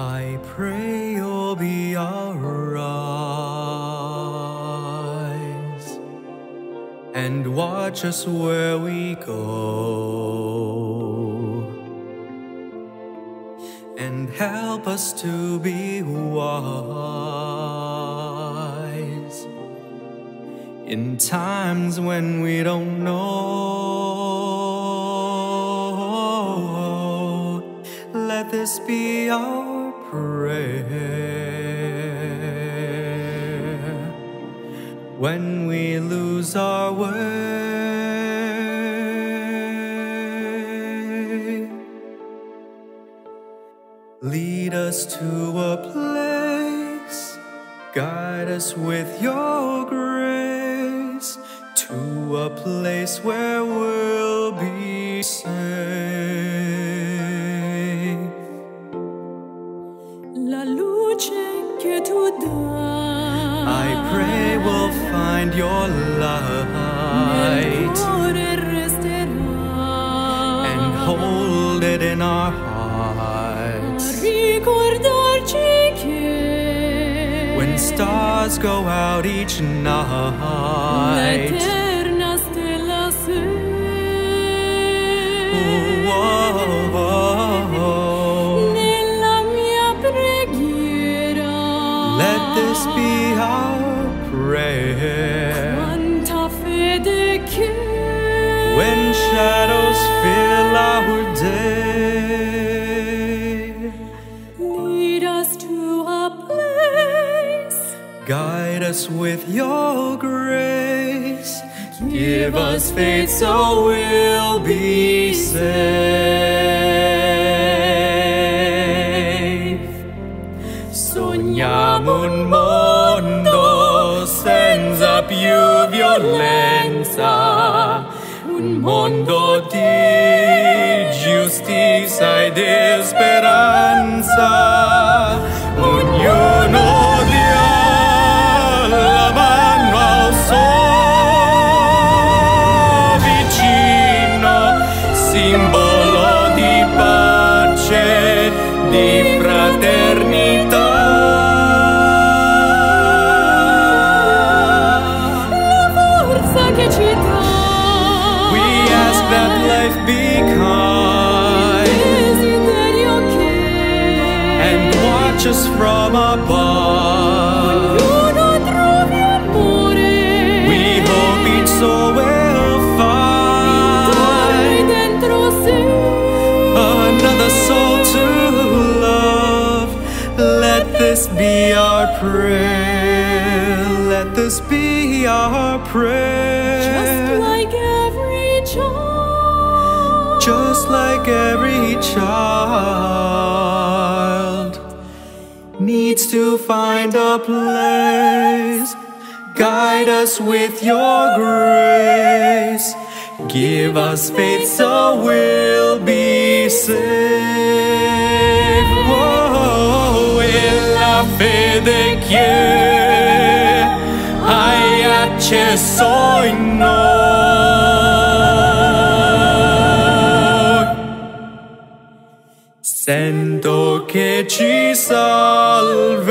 I pray and watch us where we go and help us to be wise in times when we don't know. Let this be our prayer when we lose our way. Lead us to a place, guide us with your grace to a place where we'll be safe. La luce che tu dai I pray we'll find your light and hold it in our hearts. When stars go out each night, oh, When shadows fill our day, lead us to a place guide us with your grace. Give us faith so we'll be safe. Sogniamo violenza, un mondo di giustizia ed speranza. Us from above. ognuno trovi amore We hope each soul will find another soul to love. Let this be our prayer. Let this be our prayer. just like every child Just like every child needs to find a place, guide us with your grace. Give us faith so we'll be safe. Oh, e la fede che hai acceso in noi. Sento che ci salverà